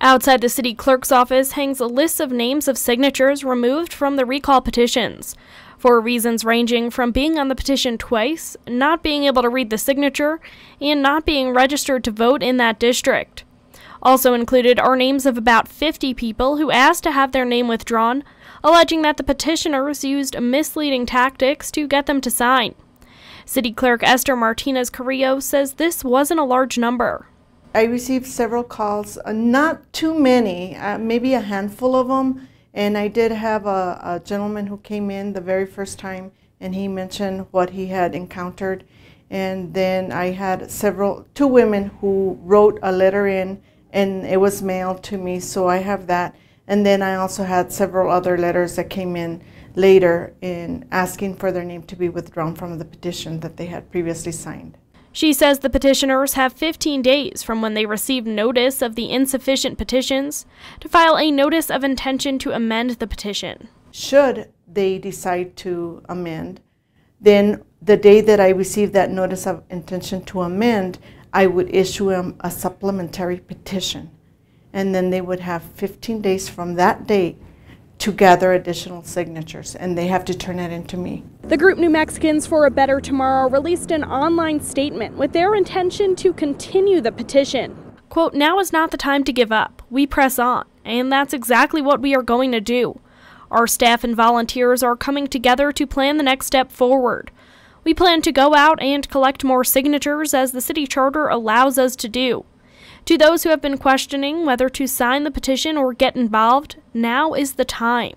Outside the city clerk's office hangs a list of names of signatures removed from the recall petitions, for reasons ranging from being on the petition twice, not being able to read the signature, and not being registered to vote in that district. Also included are names of about 50 people who asked to have their name withdrawn, alleging that the petitioners used misleading tactics to get them to sign. City Clerk Esther Martinez Carrillo says this wasn't a large number. I received several calls, uh, not too many, uh, maybe a handful of them. And I did have a, a, gentleman who came in the very first time and he mentioned what he had encountered. And then I had several, two women who wrote a letter in and it was mailed to me, so I have that. And then I also had several other letters that came in later in asking for their name to be withdrawn from the petition that they had previously signed. She says the petitioners have 15 days from when they receive notice of the insufficient petitions to file a notice of intention to amend the petition. Should they decide to amend, then the day that I receive that notice of intention to amend, I would issue them a supplementary petition. And then they would have 15 days from that date to gather additional signatures, and they have to turn it into me. The group New Mexicans for a Better Tomorrow released an online statement with their intention to continue the petition. Quote, now is not the time to give up. We press on, and that's exactly what we are going to do. Our staff and volunteers are coming together to plan the next step forward. We plan to go out and collect more signatures as the city charter allows us to do. To those who have been questioning whether to sign the petition or get involved, now is the time.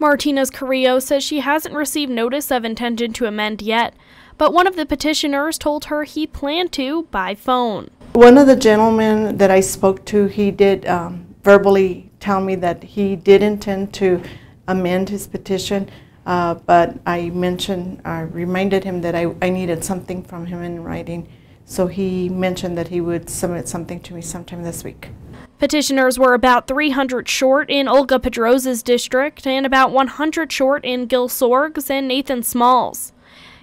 Martinez Carrillo says she hasn't received notice of intention to amend yet, but one of the petitioners told her he planned to by phone. One of the gentlemen that I spoke to, he did um, verbally tell me that he did intend to amend his petition, uh, but I mentioned, I reminded him that I, I needed something from him in writing. So he mentioned that he would submit something to me sometime this week. Petitioners were about 300 short in Olga Pedroza's district and about 100 short in Gill Sorg's and Nathan Small's.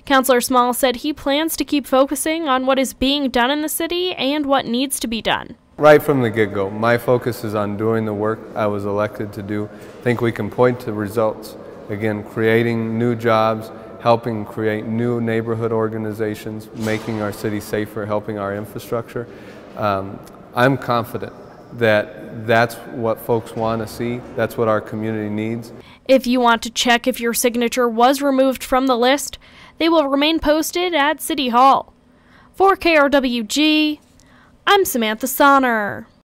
Councillor Small said he plans to keep focusing on what is being done in the city and what needs to be done. Right from the get-go, my focus is on doing the work I was elected to do. I think we can point to results. Again, creating new jobs, helping create new neighborhood organizations, making our city safer, helping our infrastructure. Um, I'm confident that that's what folks want to see, that's what our community needs. If you want to check if your signature was removed from the list, they will remain posted at City Hall. For KRWG, I'm Samantha Sonner.